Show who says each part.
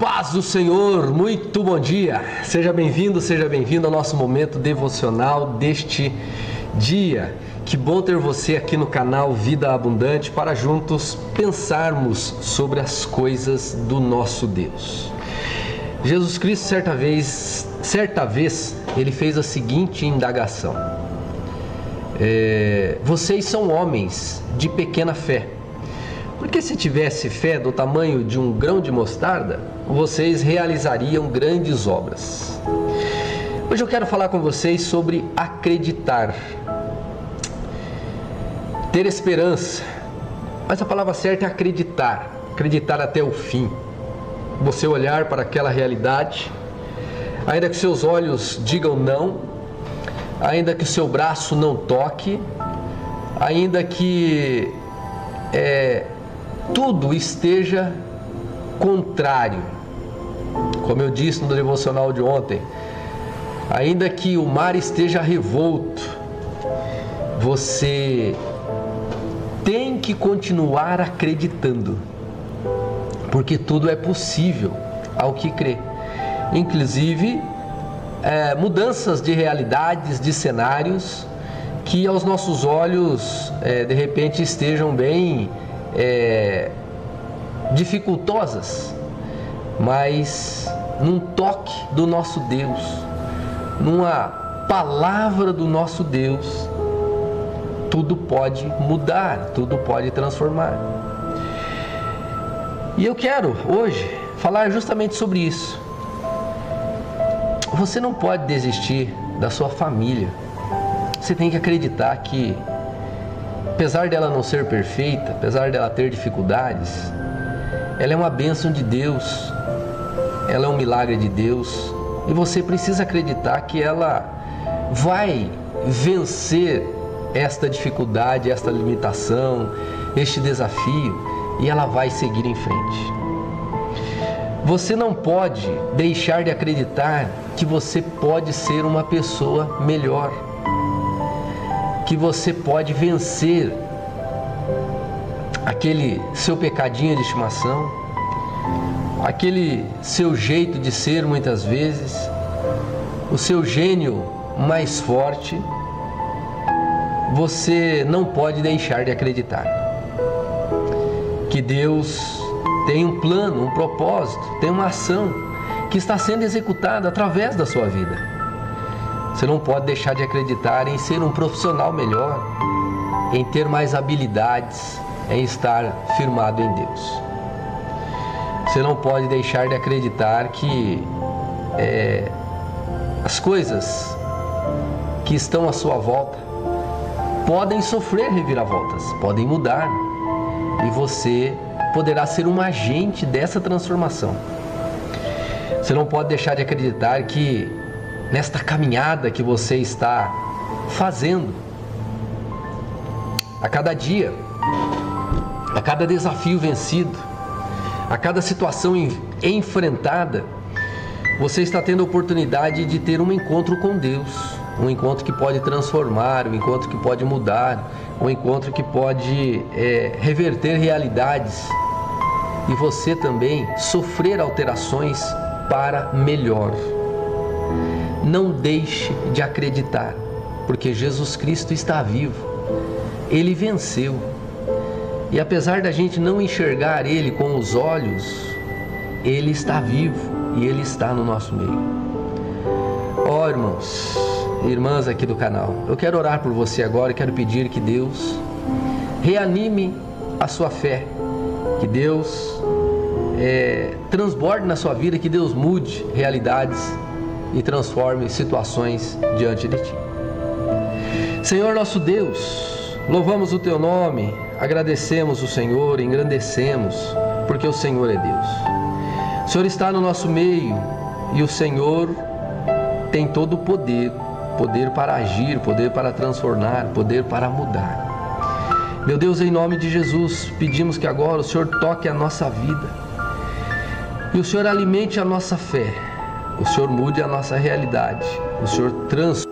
Speaker 1: paz do Senhor, muito bom dia. Seja bem-vindo, seja bem-vindo ao nosso momento devocional deste dia. Que bom ter você aqui no canal Vida Abundante para juntos pensarmos sobre as coisas do nosso Deus. Jesus Cristo certa vez, certa vez, ele fez a seguinte indagação: é, Vocês são homens de pequena fé. Porque se tivesse fé do tamanho de um grão de mostarda, vocês realizariam grandes obras. Hoje eu quero falar com vocês sobre acreditar, ter esperança. Mas a palavra certa é acreditar, acreditar até o fim. Você olhar para aquela realidade, ainda que seus olhos digam não, ainda que o seu braço não toque, ainda que é, tudo esteja contrário. Como eu disse no devocional de ontem, ainda que o mar esteja revolto, você tem que continuar acreditando, porque tudo é possível ao que crê. Inclusive, é, mudanças de realidades, de cenários que aos nossos olhos é, de repente estejam bem é, dificultosas, mas num toque do nosso Deus, numa palavra do nosso Deus, tudo pode mudar, tudo pode transformar. E eu quero hoje falar justamente sobre isso. Você não pode desistir da sua família. Você tem que acreditar que apesar dela não ser perfeita, apesar dela ter dificuldades, ela é uma bênção de Deus, ela é um milagre de Deus. E você precisa acreditar que ela vai vencer esta dificuldade, esta limitação, este desafio e ela vai seguir em frente. Você não pode deixar de acreditar que você pode ser uma pessoa melhor que você pode vencer aquele seu pecadinho de estimação, aquele seu jeito de ser muitas vezes, o seu gênio mais forte, você não pode deixar de acreditar que Deus tem um plano, um propósito, tem uma ação que está sendo executada através da sua vida. Você não pode deixar de acreditar em ser um profissional melhor, em ter mais habilidades, em estar firmado em Deus. Você não pode deixar de acreditar que é, as coisas que estão à sua volta podem sofrer reviravoltas, podem mudar e você poderá ser um agente dessa transformação. Você não pode deixar de acreditar que nesta caminhada que você está fazendo. A cada dia, a cada desafio vencido, a cada situação enfrentada, você está tendo a oportunidade de ter um encontro com Deus, um encontro que pode transformar, um encontro que pode mudar, um encontro que pode é, reverter realidades e você também sofrer alterações para melhor. Não deixe de acreditar, porque Jesus Cristo está vivo. Ele venceu. E apesar da gente não enxergar ele com os olhos, ele está vivo e ele está no nosso meio. Ó oh, irmãos irmãs aqui do canal, eu quero orar por você agora quero pedir que Deus reanime a sua fé, que Deus é, transborde na sua vida, que Deus mude realidades e transforme situações diante de ti. Senhor nosso Deus, louvamos o teu nome, agradecemos o Senhor, engrandecemos, porque o Senhor é Deus. O Senhor está no nosso meio e o Senhor tem todo o poder poder para agir, poder para transformar, poder para mudar. Meu Deus, em nome de Jesus, pedimos que agora o Senhor toque a nossa vida e o Senhor alimente a nossa fé o Senhor mude a nossa realidade, o Senhor transforme